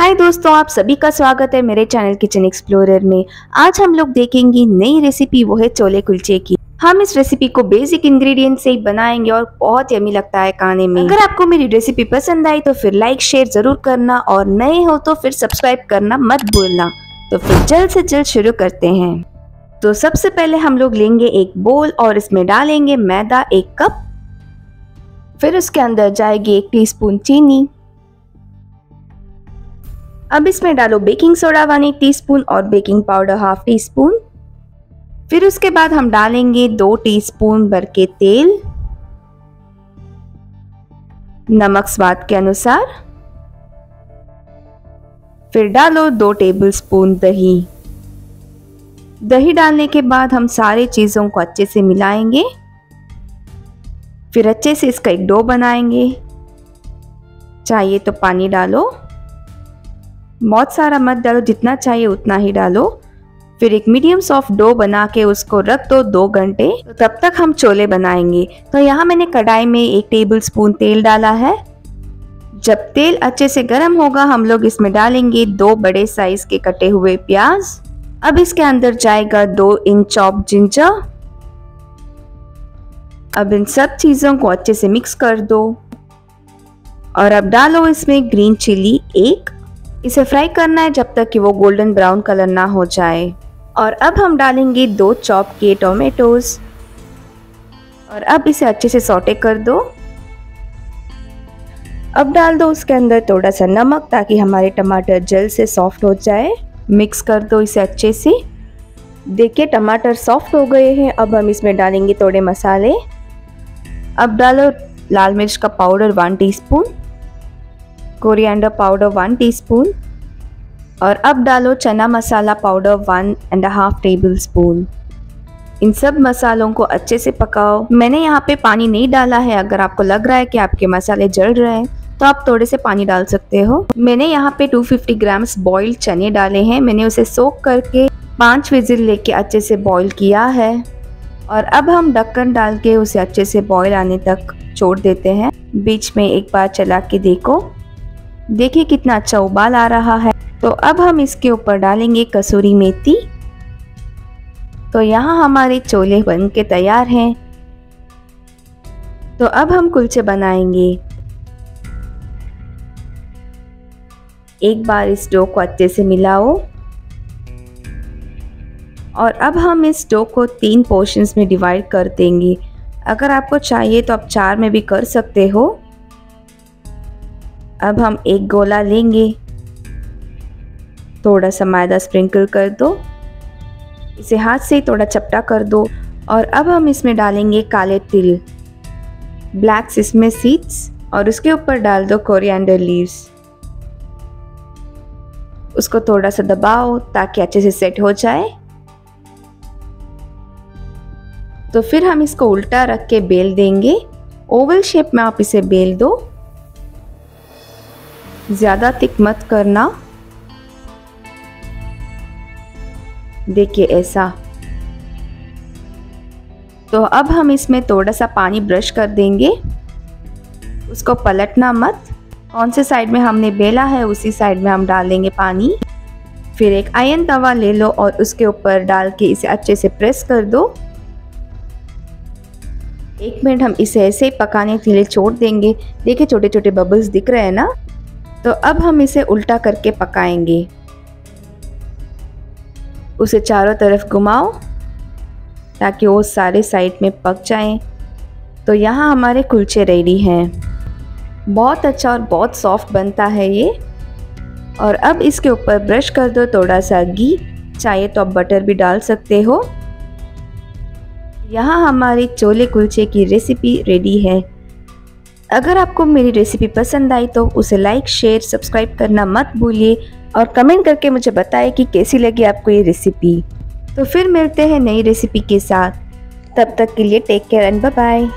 हाय दोस्तों, आप सभी का स्वागत है मेरे चैनल किचन एक्सप्लोरर में। आज हम लोग देखेंगे नई रेसिपी वो है चोले कुलचे की। हम इस रेसिपी को बेसिक इंग्रेडिएंट से ही बनाएँगे और बहुत यमी लगता है खाने में। अगर आपको मेरी रेसिपी पसंद आई तो फिर लाइक शेयर ज़रूर करना और नए हो तो फिर सब्सक्राइब करना मत भूलना। तो फिर जल्द से जल्द शुरू करते हैं। तो सबसे पहले हम लोग लेंगे एक बोल और इसमें डालेंगे मैदा एक कप फिर उसके अंदर जाएगी एक टीस्पून चीनी। अब इसमें डालो बेकिंग सोडा वन एक टीस्पून और baking powder half teaspoon फिर उसके बाद हम डालेंगे दो टीस्पून भर के तेल। नमक स्वाद के अनुसार। फिर डालो दो टेबल स्पून दही। दही डालने के बाद हम सारे चीज़ों को अच्छे से मिलाएँगे। फिर अच्छे से इसका एक डो बनाएँगे। चाहिए तो पानी डालो। बहुत सारा मत डालो, जितना चाहिए उतना ही डालो। फिर एक मीडियम सॉफ्ट डो बना के उसको रख दो दो घंटे। तो तब तक हम चोले बनाएँगे। तो यहाँ मैंने कढ़ाई में एक टेबल स्पून तेल डाला है। जब तेल अच्छे से गर्म होगा, हम लोग इसमें डालेंगे दो बड़े साइज़ के कटे हुए प्याज। अब इसके अंदर जाएगा दो इंच चॉप जिंजर अब इन सब चीज़ों को अच्छे से मिक्स कर दो। और अब डालो इसमें ग्रीन चिली एक इसे फ्राई करना है जब तक कि वो गोल्डन ब्राउन कलर ना हो जाए। और अब हम डालेंगे दो चॉप के टोमेटोज और अब इसे अच्छे से सोटे कर दो। अब डाल दो उसके अंदर थोड़ा सा नमक ताकि हमारे टमाटर जल्द से सॉफ्ट हो जाए। मिक्स कर दो इसे अच्छे से। देखिए, टमाटर सॉफ्ट हो गए हैं। अब हम इसमें डालेंगे थोड़े मसाले। अब डालो लाल मिर्च का powder one teaspoon coriander powder one teaspoon और अब डालो चना masala powder one and half tablespoon इन सब मसालों को अच्छे से पकाओ। मैंने यहाँ पे पानी नहीं डाला है। अगर आपको लग रहा है कि आपके मसाले जल रहे हैं तो आप थोड़े से पानी डाल सकते हो। मैंने यहाँ पे 250 ग्राम्स बॉइल्ड चने डाले हैं। मैंने उसे सोक करके पाँच विजिल लेके अच्छे से बॉईल किया है। और अब हम ढक्कन डाल के उसे अच्छे से बॉईल आने तक छोड़ देते हैं। बीच में एक बार चला के देखो। देखिए कितना अच्छा उबाल आ रहा है। तो अब हम इसके ऊपर डालेंगे कसूरी मेथी। तो यहाँ हमारे चोले बन के तैयार हैं। तो अब हम कुलचे बनाएँगे। एक बार इस डो को अच्छे से मिलाओ। और अब हम इस डो को तीन पोर्शंस में डिवाइड कर देंगे। अगर आपको चाहिए तो आप चार में भी कर सकते हो। अब हम एक गोला लेंगे। थोड़ा सा मैदा स्प्रिंकल कर दो। इसे हाथ से थोड़ा चपटा कर दो और अब हम इसमें डालेंगे काले तिल। ब्लैक सिसमे सीड्स और उसके ऊपर डाल दो कोरिएंडर लीव्स उसको थोड़ा सा दबाओ ताकि अच्छे से सेट हो जाए। तो फिर हम इसको उल्टा रख के बेल देंगे। ओवल शेप में आप इसे बेल दो। ज़्यादा तिक मत करना। देखिए ऐसा। तो अब हम इसमें थोड़ा सा पानी ब्रश कर देंगे। उसको पलटना मत। कौन से साइड में हमने बेला है, उसी साइड में हम डाल देंगे पानी। फिर एक आयन तवा ले लो और उसके ऊपर डाल के इसे अच्छे से प्रेस कर दो। एक मिनट हम इसे ऐसे ही पकाने के लिए छोड़ देंगे। देखिए छोटे छोटे बबल्स दिख रहे हैं ना? तो अब हम इसे उल्टा करके पकाएँगे। उसे चारों तरफ़ घुमाओ, ताकि वो सारे साइड में पक जाएँ। तो यहाँ हमारे कुलचे रेडी हैं। बहुत अच्छा और बहुत सॉफ्ट बनता है ये। और अब इसके ऊपर ब्रश कर दो थोड़ा सा घी। चाहिए तो आप बटर भी डाल सकते हो। यहाँ हमारे चोले कुलचे की रेसिपी रेडी है। अगर आपको मेरी रेसिपी पसंद आई तो उसे लाइक शेयर सब्सक्राइब करना मत भूलिए और कमेंट करके मुझे बताएँ कि कैसी लगी आपको ये रेसिपी तो फिर मिलते हैं नई रेसिपी के साथ। तब तक के लिए टेक केयर एंड बाय